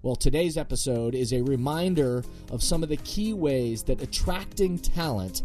Well, today's episode is a reminder of some of the key ways that attracting talent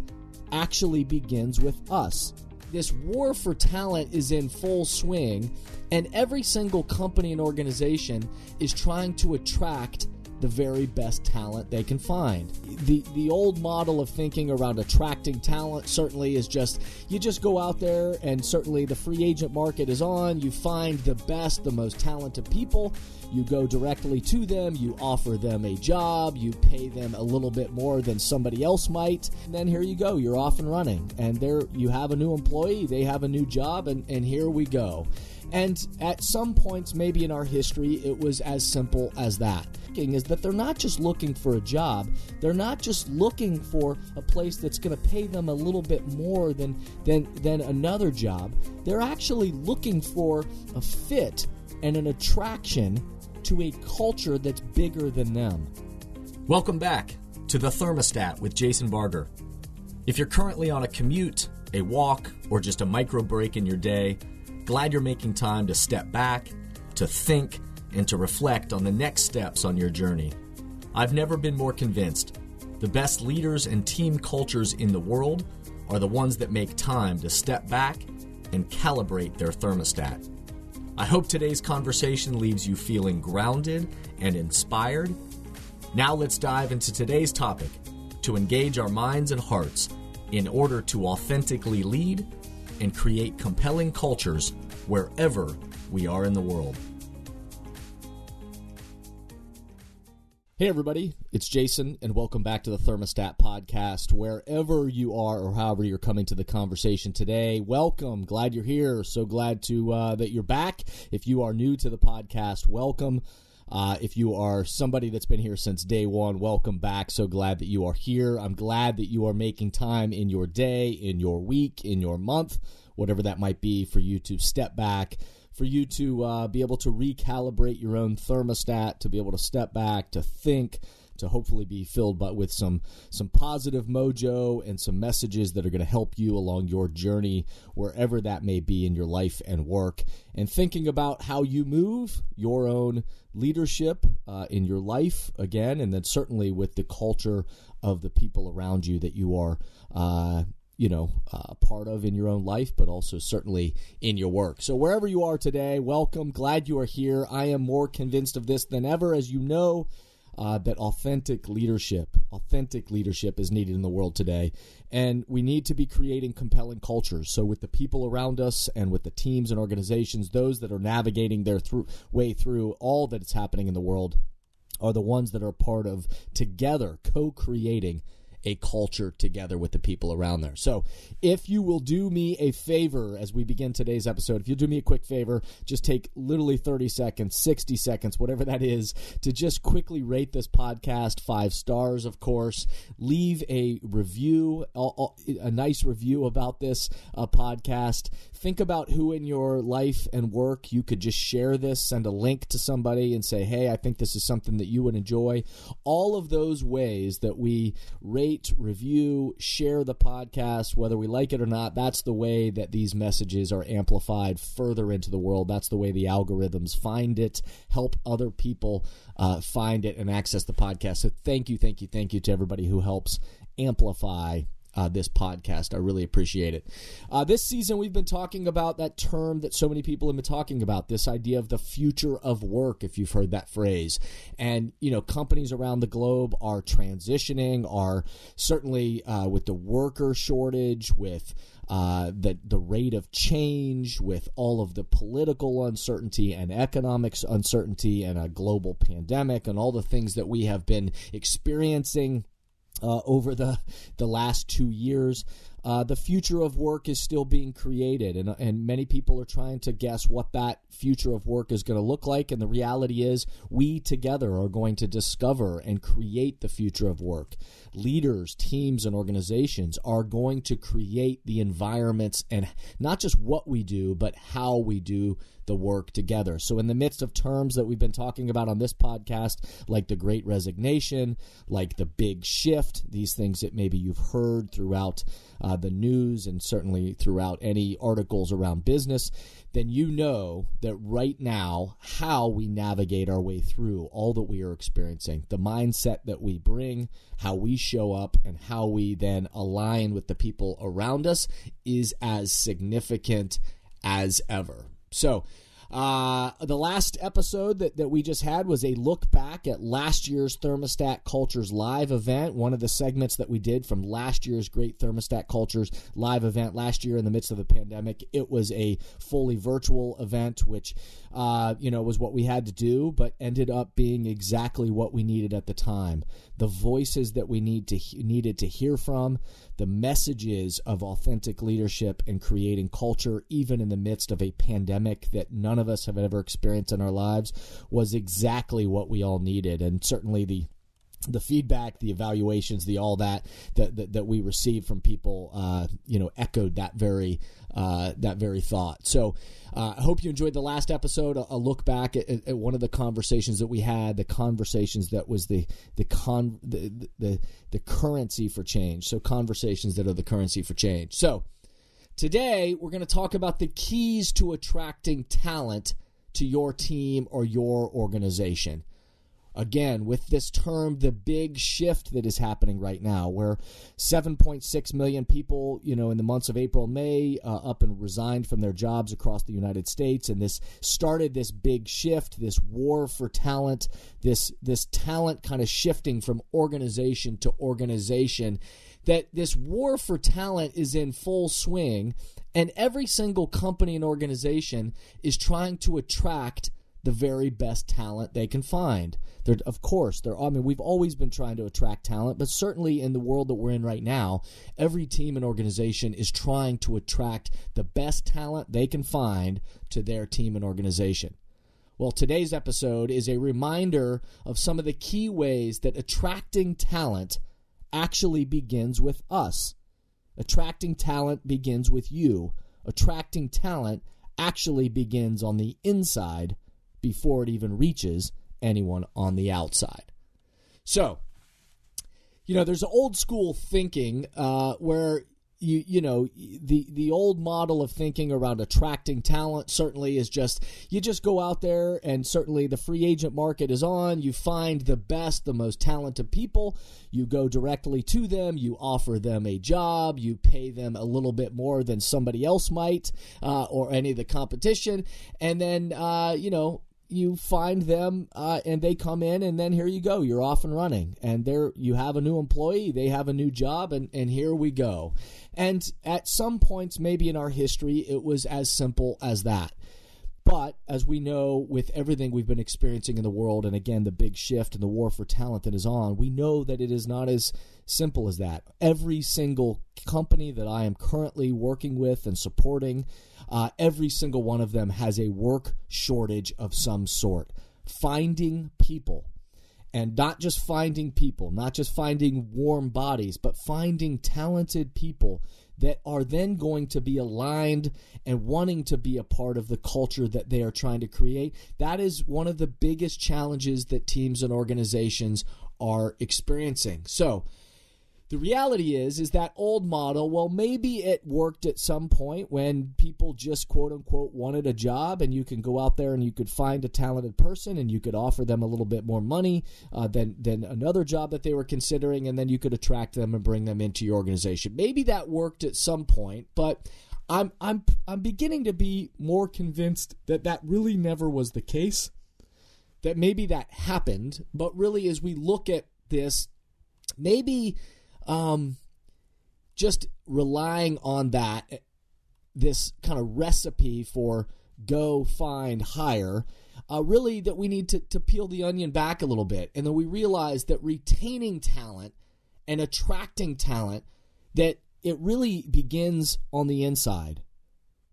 actually begins with us. This war for talent is in full swing, and every single company and organization is trying to attract the very best talent they can find. The the old model of thinking around attracting talent certainly is just you just go out there and certainly the free agent market is on, you find the best, the most talented people, you go directly to them, you offer them a job, you pay them a little bit more than somebody else might, and then here you go, you're off and running. And there you have a new employee, they have a new job. And and here we go. And at some points, maybe in our history, it was as simple as that. Is that they're not just looking for a job, they're not just looking for a place that's going to pay them a little bit more than, than, than another job. They're actually looking for a fit and an attraction to a culture that's bigger than them. Welcome back to The Thermostat with Jason Barger. If you're currently on a commute, a walk, or just a micro break in your day, Glad you're making time to step back, to think, and to reflect on the next steps on your journey. I've never been more convinced. The best leaders and team cultures in the world are the ones that make time to step back and calibrate their thermostat. I hope today's conversation leaves you feeling grounded and inspired. Now let's dive into today's topic to engage our minds and hearts in order to authentically lead and create compelling cultures wherever we are in the world. Hey, everybody, it's Jason, and welcome back to the Thermostat Podcast. Wherever you are or however you're coming to the conversation today, welcome. Glad you're here. So glad to uh, that you're back. If you are new to the podcast, welcome. Uh, if you are somebody that's been here since day one, welcome back. So glad that you are here. I'm glad that you are making time in your day, in your week, in your month, whatever that might be, for you to step back, for you to uh, be able to recalibrate your own thermostat, to be able to step back, to think to hopefully be filled but with some some positive mojo and some messages that are going to help you along your journey wherever that may be in your life and work and thinking about how you move your own leadership uh, in your life again and then certainly with the culture of the people around you that you are uh, you know, uh, part of in your own life, but also certainly in your work. So, wherever you are today, welcome. Glad you are here. I am more convinced of this than ever. As you know, uh, that authentic leadership, authentic leadership is needed in the world today. And we need to be creating compelling cultures. So, with the people around us and with the teams and organizations, those that are navigating their through, way through all that is happening in the world are the ones that are part of together co creating a culture together with the people around there. So, if you will do me a favor as we begin today's episode, if you'll do me a quick favor, just take literally 30 seconds, 60 seconds, whatever that is, to just quickly rate this podcast five stars, of course. Leave a review, a nice review about this uh, podcast. Think about who in your life and work you could just share this, send a link to somebody and say, hey, I think this is something that you would enjoy. All of those ways that we rate rate, review, share the podcast, whether we like it or not. That's the way that these messages are amplified further into the world. That's the way the algorithms find it, help other people uh, find it and access the podcast. So thank you, thank you, thank you to everybody who helps amplify uh, this podcast. I really appreciate it. Uh, this season, we've been talking about that term that so many people have been talking about this idea of the future of work, if you've heard that phrase. And, you know, companies around the globe are transitioning, are certainly uh, with the worker shortage, with uh, the the rate of change, with all of the political uncertainty and economics uncertainty, and a global pandemic, and all the things that we have been experiencing uh, over the the last two years. Uh, the future of work is still being created, and, and many people are trying to guess what that future of work is going to look like. And the reality is, we together are going to discover and create the future of work. Leaders, teams, and organizations are going to create the environments and not just what we do, but how we do the work together. So, in the midst of terms that we've been talking about on this podcast, like the great resignation, like the big shift, these things that maybe you've heard throughout uh, the news and certainly throughout any articles around business, then you know that right now how we navigate our way through all that we are experiencing, the mindset that we bring, how we show up, and how we then align with the people around us is as significant as ever. So, uh, the last episode that, that we just had was a look back at last year's Thermostat Cultures live event, one of the segments that we did from last year's Great Thermostat Cultures live event last year in the midst of the pandemic. It was a fully virtual event, which, uh, you know, was what we had to do, but ended up being exactly what we needed at the time. The voices that we need to needed to hear from, the messages of authentic leadership and creating culture, even in the midst of a pandemic that none of us have ever experienced in our lives, was exactly what we all needed. And certainly the the feedback, the evaluations, the all that that that, that we received from people, uh, you know, echoed that very uh, that very thought. So uh, I hope you enjoyed the last episode. A, a look back at, at, one of the conversations that we had, the conversations that was the the con the, the the currency for change. So conversations that are the currency for change. So today we're going to talk about the keys to attracting talent to your team or your organization again with this term the big shift that is happening right now where 7.6 million people you know in the months of april may uh, up and resigned from their jobs across the united states and this started this big shift this war for talent this this talent kind of shifting from organization to organization that this war for talent is in full swing and every single company and organization is trying to attract the very best talent they can find. They're, of course, they're. I mean, we've always been trying to attract talent, but certainly in the world that we're in right now, every team and organization is trying to attract the best talent they can find to their team and organization. Well, today's episode is a reminder of some of the key ways that attracting talent actually begins with us. Attracting talent begins with you. Attracting talent actually begins on the inside before it even reaches anyone on the outside. So, you know, there's old school thinking uh, where you you know the the old model of thinking around attracting talent certainly is just you just go out there and certainly the free agent market is on. You find the best the most talented people. You go directly to them. You offer them a job. You pay them a little bit more than somebody else might uh, or any of the competition. And then uh, you know you find them uh, and they come in and then here you go. You're off and running. And there you have a new employee they have a new job and, and here we go. And at some points maybe in our history it was as simple as that but as we know, with everything we've been experiencing in the world, and again, the big shift and the war for talent that is on, we know that it is not as simple as that. Every single company that I am currently working with and supporting, uh, every single one of them has a work shortage of some sort. Finding people and not just finding people, not just finding warm bodies, but finding talented people that are then going to be aligned and wanting to be a part of the culture that they are trying to create. That is one of the biggest challenges that teams and organizations are experiencing. So, the reality is is that old model well maybe it worked at some point when people just quote unquote wanted a job and you can go out there and you could find a talented person and you could offer them a little bit more money uh, than than another job that they were considering and then you could attract them and bring them into your organization. Maybe that worked at some point but i'm i'm i'm beginning to be more convinced that that really never was the case that maybe that happened but really as we look at this maybe um, just relying on that, this kind of recipe for go, find, hire, uh, really that we need to, to peel the onion back a little bit. And then we realize that retaining talent and attracting talent, that it really begins on the inside.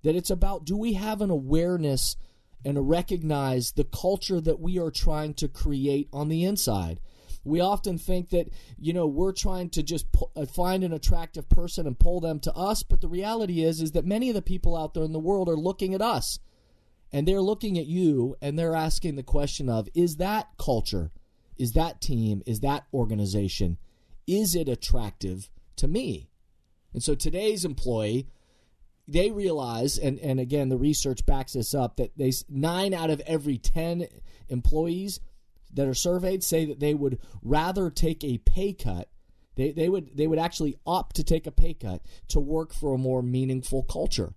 That it's about do we have an awareness and recognize the culture that we are trying to create on the inside? We often think that you know we're trying to just uh, find an attractive person and pull them to us but the reality is is that many of the people out there in the world are looking at us and they're looking at you and they're asking the question of is that culture is that team is that organization is it attractive to me? And so today's employee, they realize, and, and again, the research backs this up, that they nine out of every 10 employees that are surveyed say that they would rather take a pay cut. They, they would they would actually opt to take a pay cut to work for a more meaningful culture.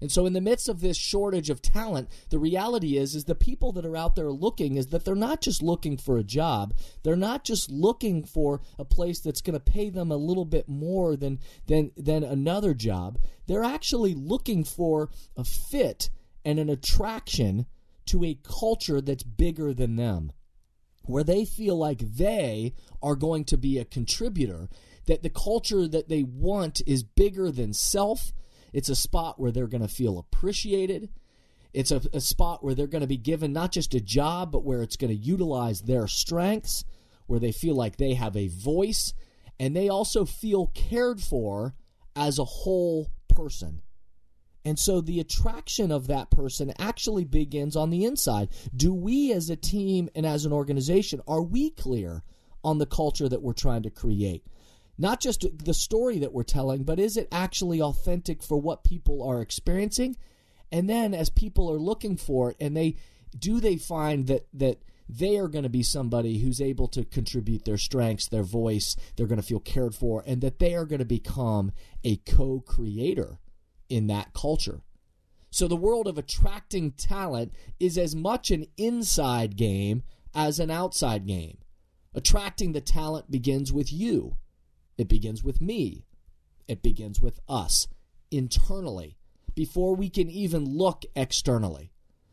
And so in the midst of this shortage of talent, the reality is is the people that are out there looking is that they're not just looking for a job. They're not just looking for a place that's going to pay them a little bit more than than than another job. They're actually looking for a fit and an attraction to a culture that's bigger than them. Where they feel like they are going to be a contributor, that the culture that they want is bigger than self it's a spot where they're going to feel appreciated. It's a, a spot where they're going to be given not just a job, but where it's going to utilize their strengths, where they feel like they have a voice, and they also feel cared for as a whole person. And so the attraction of that person actually begins on the inside. Do we as a team and as an organization are we clear on the culture that we're trying to create? not just the story that we're telling, but is it actually authentic for what people are experiencing? And then as people are looking for it and they do they find that that they are going to be somebody who's able to contribute their strengths, their voice, they're going to feel cared for, and that they are going to become a co creator in that culture. So the world of attracting talent is as much an inside game as an outside game. Attracting the talent begins with you. It begins with me. It begins with us internally before we can even look externally.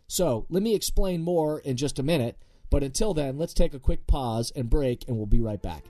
So let me explain more in just a minute, but until then, let's take a quick pause and break, and we'll be right back.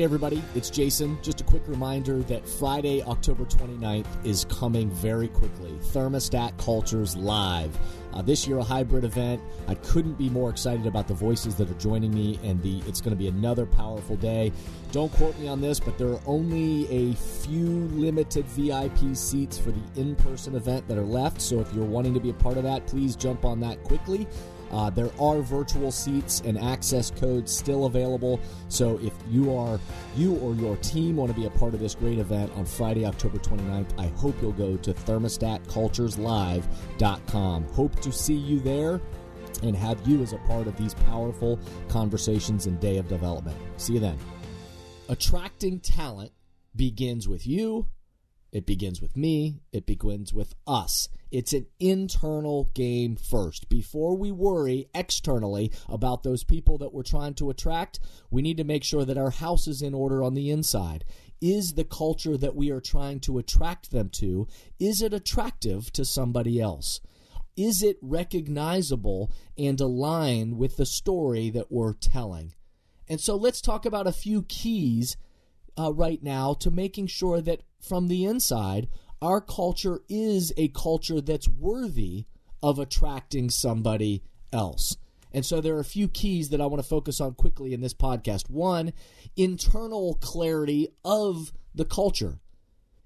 Hey, everybody, it's Jason. Just a quick reminder that Friday, October 29th is coming very quickly. Thermostat Cultures Live. Uh, this year, a hybrid event. I couldn't be more excited about the voices that are joining me, and the it's going to be another powerful day. Don't quote me on this, but there are only a few limited VIP seats for the in person event that are left. So if you're wanting to be a part of that, please jump on that quickly. Uh, there are virtual seats and access codes still available. So if you are you or your team want to be a part of this great event on Friday, October 29th, I hope you'll go to thermostatcultureslive.com. Hope to see you there and have you as a part of these powerful conversations and day of development. See you then. Attracting talent begins with you it begins with me. It begins with us. It's an internal game first. Before we worry externally about those people that we're trying to attract, we need to make sure that our house is in order on the inside. Is the culture that we are trying to attract them to, is it attractive to somebody else? Is it recognizable and aligned with the story that we're telling? And so let's talk about a few keys uh, right now to making sure that from the inside, our culture is a culture that's worthy of attracting somebody else. And so there are a few keys that I want to focus on quickly in this podcast. One, internal clarity of the culture.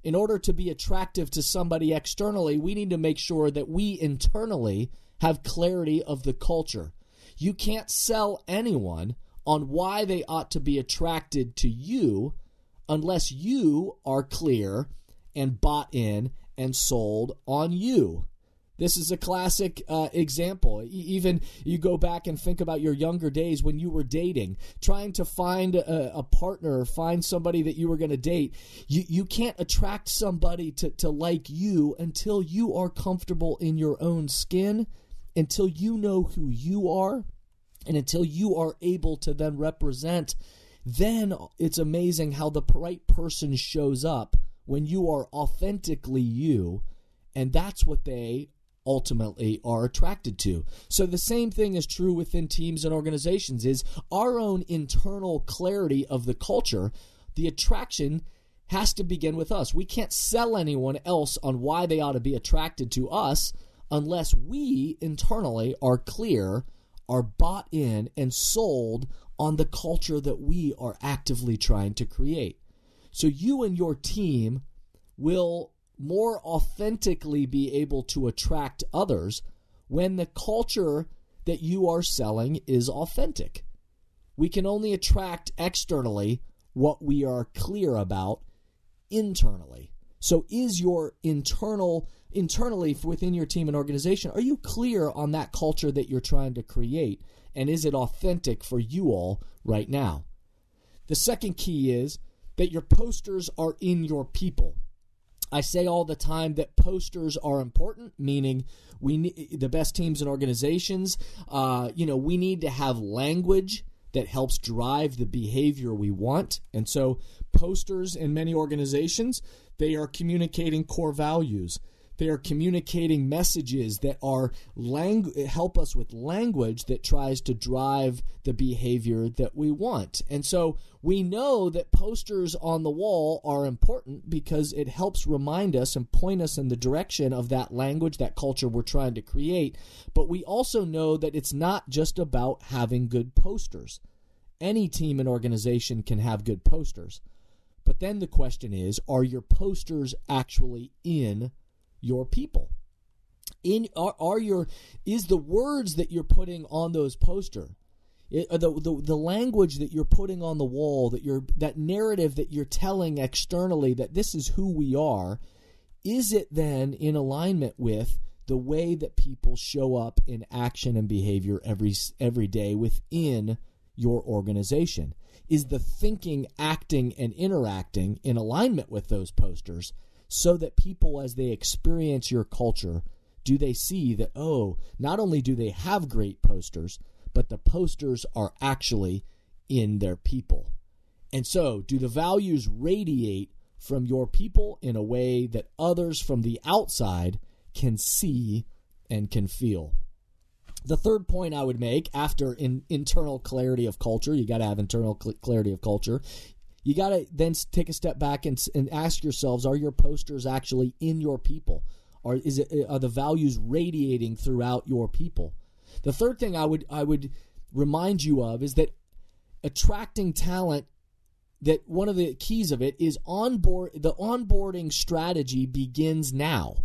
In order to be attractive to somebody externally, we need to make sure that we internally have clarity of the culture. You can't sell anyone on why they ought to be attracted to you unless you are clear and bought in and sold on you. This is a classic uh, example. Even you go back and think about your younger days when you were dating, trying to find a, a partner, find somebody that you were going to date. You, you can't attract somebody to, to like you until you are comfortable in your own skin, until you know who you are, and until you are able to then represent then it's amazing how the right person shows up when you are authentically you, and that's what they ultimately are attracted to. So the same thing is true within teams and organizations is our own internal clarity of the culture, the attraction has to begin with us. We can't sell anyone else on why they ought to be attracted to us unless we internally are clear, are bought in and sold on the culture that we are actively trying to create. So you and your team will more authentically be able to attract others when the culture that you are selling is authentic. We can only attract externally what we are clear about internally. So is your internal internally within your team and organization are you clear on that culture that you're trying to create and is it authentic for you all right now? The second key is that your posters are in your people. I say all the time that posters are important, meaning we the best teams and organizations. Uh, you know, we need to have language that helps drive the behavior we want, and so posters in many organizations they are communicating core values. They are communicating messages that are lang- help us with language that tries to drive the behavior that we want. And so we know that posters on the wall are important because it helps remind us and point us in the direction of that language, that culture we're trying to create. But we also know that it's not just about having good posters. Any team and organization can have good posters. But then the question is are your posters actually in your people. In are, are your is the words that you're putting on those poster it, the, the the language that you're putting on the wall that you're that narrative that you're telling externally that this is who we are is it then in alignment with the way that people show up in action and behavior every every day within your organization? Is the thinking acting and interacting in alignment with those posters so that people, as they experience your culture, do they see that, oh, not only do they have great posters, but the posters are actually in their people. And so, do the values radiate from your people in a way that others from the outside can see and can feel? The third point I would make after in, internal clarity of culture, you got to have internal cl- clarity of culture, you got to then take a step back and, and ask yourselves are your posters actually in your people? Are is it uh, are the values radiating throughout your people? The third thing i would i would remind you of is that attracting talent that one of the keys of it is onboard the onboarding strategy begins now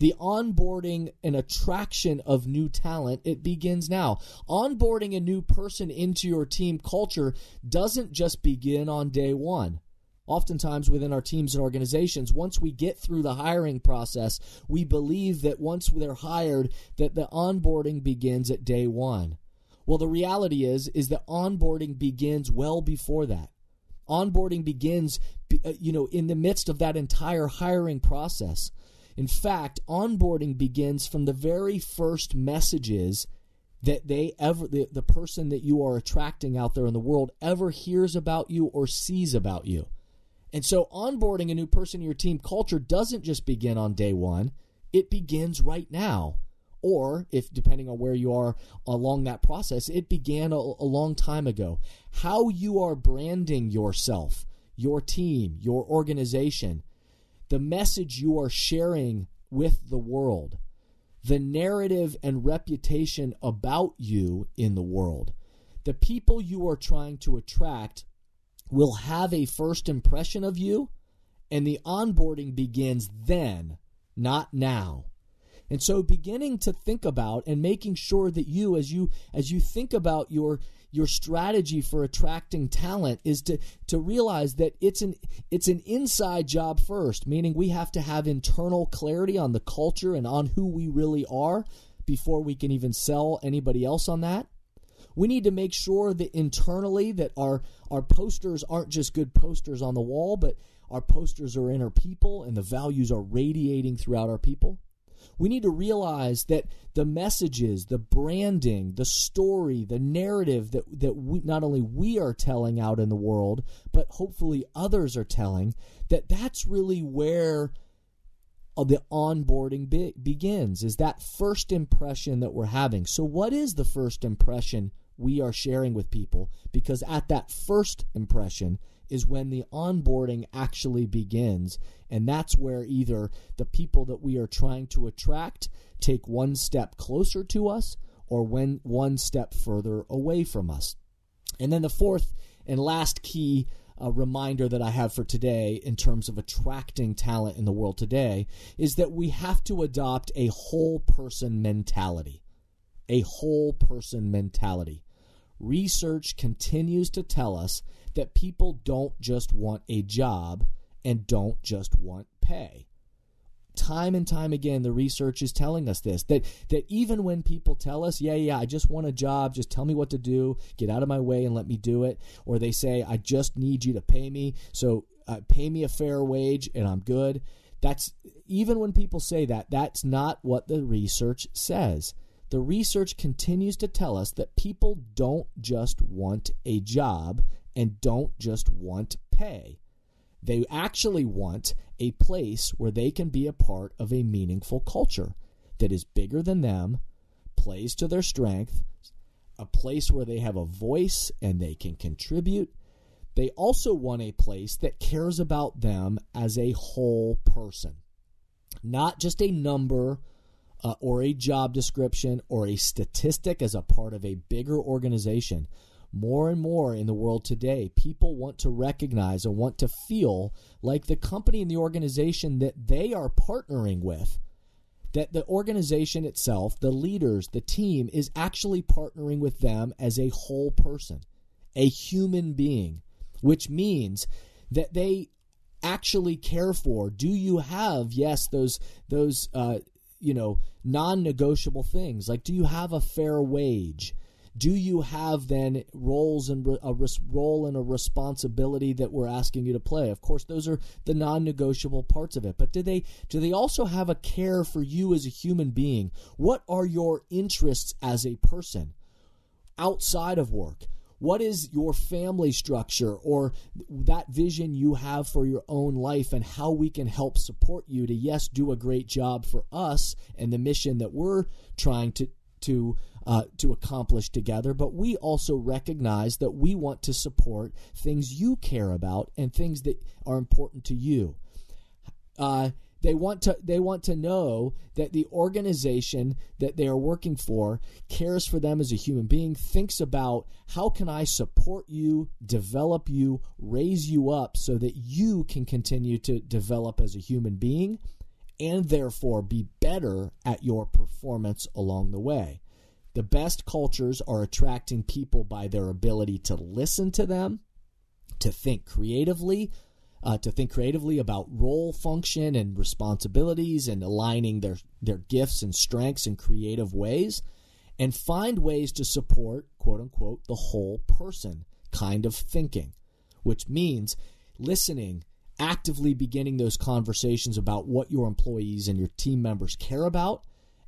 the onboarding and attraction of new talent it begins now. Onboarding a new person into your team culture doesn't just begin on day one. Oftentimes within our teams and organizations once we get through the hiring process we believe that once they're hired that the onboarding begins at day one. Well the reality is is that onboarding begins well before that. Onboarding begins uh, you know in the midst of that entire hiring process in fact, onboarding begins from the very first messages that they ever the, the person that you are attracting out there in the world ever hears about you or sees about you. And so onboarding a new person in your team culture doesn't just begin on day 1, it begins right now. Or if depending on where you are along that process, it began a, a long time ago. How you are branding yourself, your team, your organization, the message you are sharing with the world, the narrative and reputation about you in the world. The people you are trying to attract will have a first impression of you, and the onboarding begins then, not now. And so beginning to think about and making sure that you as you as you think about your your strategy for attracting talent is to to realize that it's an it's an inside job first, meaning we have to have internal clarity on the culture and on who we really are before we can even sell anybody else on that. We need to make sure that internally that our our posters aren't just good posters on the wall, but our posters are in our people and the values are radiating throughout our people we need to realize that the messages, the branding, the story, the narrative that, that we, not only we are telling out in the world, but hopefully others are telling, that that's really where the onboarding be- begins, is that first impression that we're having. So, what is the first impression we are sharing with people? Because at that first impression is when the onboarding actually begins. And that's where either the people that we are trying to attract take one step closer to us or when one step further away from us. And then the fourth and last key uh, reminder that I have for today in terms of attracting talent in the world today is that we have to adopt a whole person mentality. A whole person mentality. Research continues to tell us that people don't just want a job and don't just want pay. Time and time again the research is telling us this that that even when people tell us yeah yeah I just want a job just tell me what to do get out of my way and let me do it or they say I just need you to pay me so uh, pay me a fair wage and I'm good that's even when people say that that's not what the research says the research continues to tell us that people don't just want a job and don't just want pay they actually want a place where they can be a part of a meaningful culture that is bigger than them, plays to their strength, a place where they have a voice and they can contribute. They also want a place that cares about them as a whole person, not just a number uh, or a job description or a statistic as a part of a bigger organization, more and more in the world today, people want to recognize and want to feel like the company and the organization that they are partnering with, that the organization itself, the leaders, the team is actually partnering with them as a whole person, a human being, which means that they actually care for do you have yes those those uh, you know non-negotiable things. Like do you have a fair wage? Do you have then roles and a role and a responsibility that we're asking you to play? Of course those are the non-negotiable parts of it. But do they do they also have a care for you as a human being? What are your interests as a person outside of work what is your family structure or that vision you have for your own life and how we can help support you to yes do a great job for us and the mission that we're trying to to uh, to accomplish together, but we also recognize that we want to support things you care about and things that are important to you. Uh, they want to they want to know that the organization that they are working for cares for them as a human being thinks about how can i support you develop you raise you up so that you can continue to develop as a human being and therefore be better at your performance along the way. The best cultures are attracting people by their ability to listen to them, to think creatively, uh, to think creatively about role function and responsibilities and aligning their, their gifts and strengths in creative ways, and find ways to support, quote unquote, the whole person kind of thinking, which means listening, actively beginning those conversations about what your employees and your team members care about.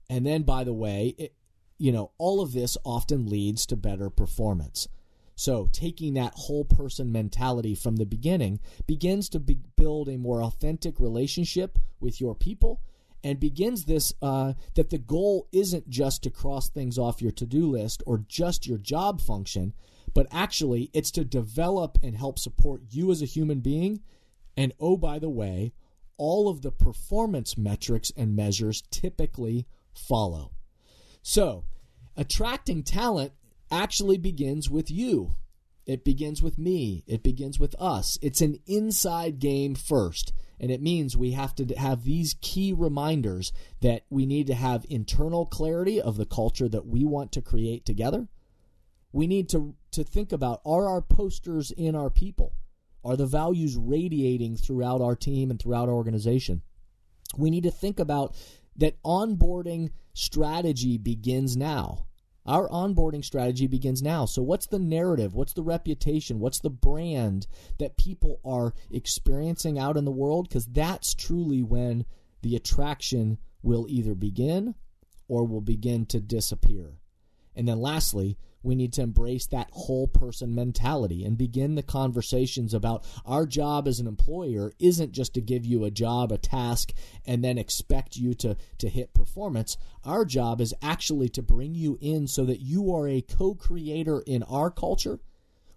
And then, by the way, it, you know, all of this often leads to better performance. So, taking that whole person mentality from the beginning begins to be, build a more authentic relationship with your people and begins this uh, that the goal isn't just to cross things off your to do list or just your job function, but actually it's to develop and help support you as a human being. And oh, by the way, all of the performance metrics and measures typically follow. So, attracting talent actually begins with you. It begins with me. It begins with us. It's an inside game first. And it means we have to have these key reminders that we need to have internal clarity of the culture that we want to create together. We need to, to think about are our posters in our people? Are the values radiating throughout our team and throughout our organization? We need to think about that onboarding strategy begins now. Our onboarding strategy begins now. So, what's the narrative? What's the reputation? What's the brand that people are experiencing out in the world? Because that's truly when the attraction will either begin or will begin to disappear. And then, lastly, we need to embrace that whole person mentality and begin the conversations about our job as an employer isn't just to give you a job, a task, and then expect you to, to hit performance. Our job is actually to bring you in so that you are a co creator in our culture.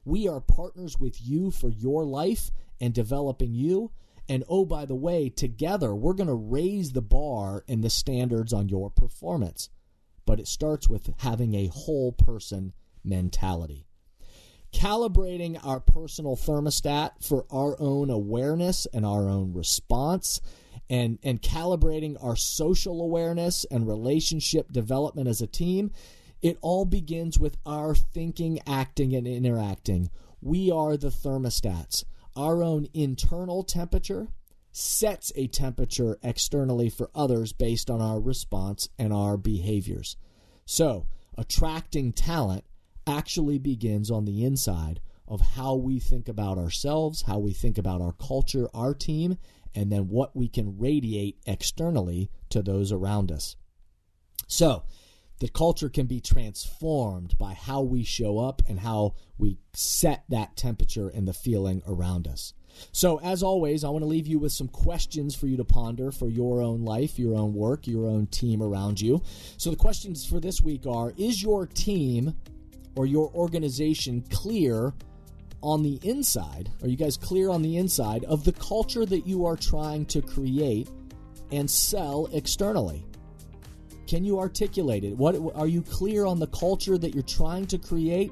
We are partners with you for your life and developing you. And oh, by the way, together we're going to raise the bar and the standards on your performance but it starts with having a whole person mentality. Calibrating our personal thermostat for our own awareness and our own response, and, and calibrating our social awareness and relationship development as a team, it all begins with our thinking, acting, and interacting. We are the thermostats. our own internal temperature sets a temperature externally for others based on our response and our behaviors. So, attracting talent actually begins on the inside of how we think about ourselves, how we think about our culture, our team, and then what we can radiate externally to those around us. So, the culture can be transformed by how we show up and how we set that temperature and the feeling around us. So, as always, I want to leave you with some questions for you to ponder for your own life, your own work, your own team around you. So, the questions for this week are Is your team or your organization clear on the inside? Are you guys clear on the inside of the culture that you are trying to create and sell externally? Can you articulate it? What are you clear on the culture that you're trying to create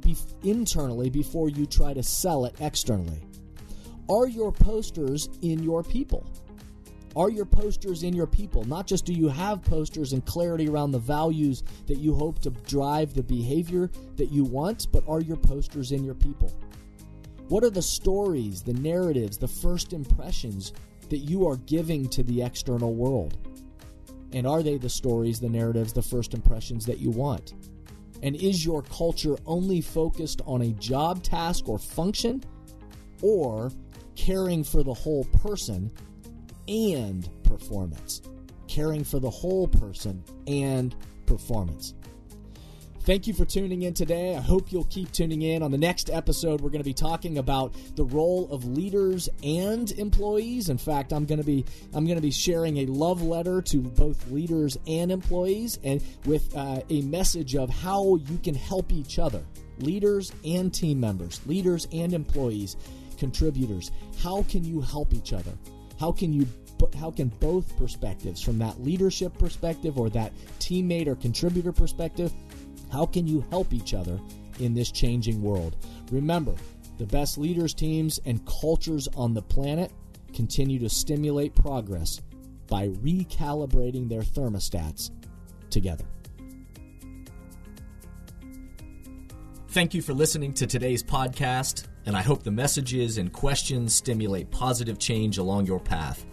be, internally before you try to sell it externally? Are your posters in your people? Are your posters in your people? Not just do you have posters and clarity around the values that you hope to drive the behavior that you want, but are your posters in your people? What are the stories, the narratives, the first impressions that you are giving to the external world? And are they the stories, the narratives, the first impressions that you want? And is your culture only focused on a job task or function or caring for the whole person and performance? Caring for the whole person and performance. Thank you for tuning in today. I hope you'll keep tuning in. On the next episode, we're going to be talking about the role of leaders and employees. In fact, I'm going to be I'm going to be sharing a love letter to both leaders and employees, and with uh, a message of how you can help each other, leaders and team members, leaders and employees, contributors. How can you help each other? How can you how can both perspectives from that leadership perspective or that teammate or contributor perspective how can you help each other in this changing world? Remember, the best leaders, teams, and cultures on the planet continue to stimulate progress by recalibrating their thermostats together. Thank you for listening to today's podcast, and I hope the messages and questions stimulate positive change along your path.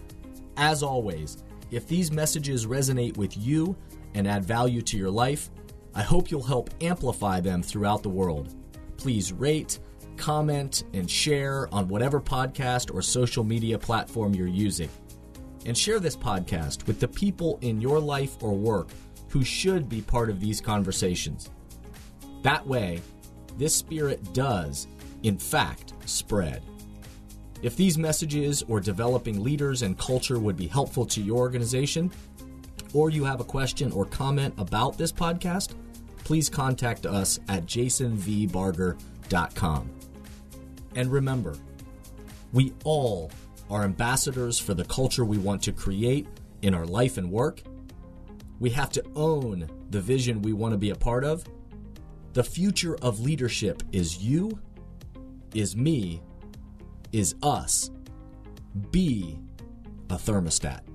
As always, if these messages resonate with you and add value to your life, I hope you'll help amplify them throughout the world. Please rate, comment, and share on whatever podcast or social media platform you're using. And share this podcast with the people in your life or work who should be part of these conversations. That way, this spirit does, in fact, spread. If these messages or developing leaders and culture would be helpful to your organization, or you have a question or comment about this podcast, please contact us at jasonvbarger.com. And remember, we all are ambassadors for the culture we want to create in our life and work. We have to own the vision we want to be a part of. The future of leadership is you, is me, is us. Be a thermostat.